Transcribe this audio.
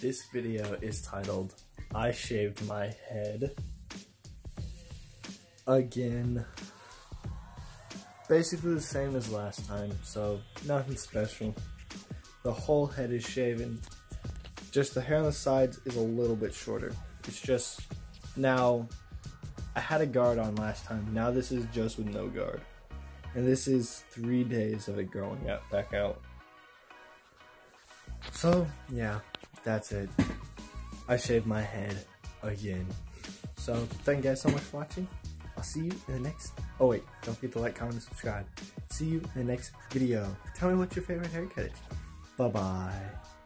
This video is titled I Shaved My Head Again. Basically the same as last time, so nothing special. The whole head is shaven. Just the hair on the sides is a little bit shorter. It's just now I had a guard on last time. Now this is just with no guard. And this is three days of it growing out back out. So yeah, that's it. I shaved my head again. So thank you guys so much for watching. I'll see you in the next. Oh wait, don't forget to like, comment, and subscribe. See you in the next video. Tell me what your favorite haircut is. Bye bye.